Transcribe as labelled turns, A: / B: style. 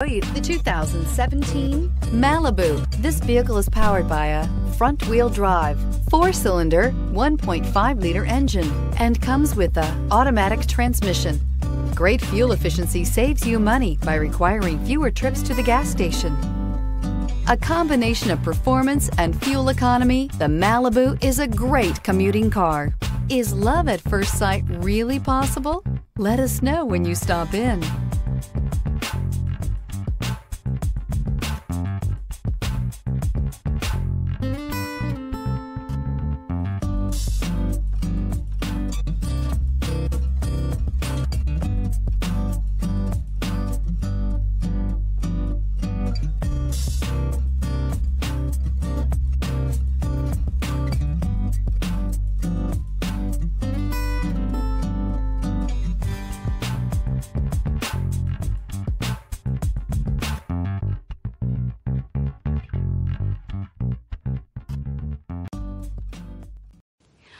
A: The 2017 Malibu. This vehicle is powered by a front-wheel drive, four-cylinder, 1.5-liter engine, and comes with a automatic transmission. Great fuel efficiency saves you money by requiring fewer trips to the gas station. A combination of performance and fuel economy, the Malibu is a great commuting car. Is love at first sight really possible? Let us know when you stop in.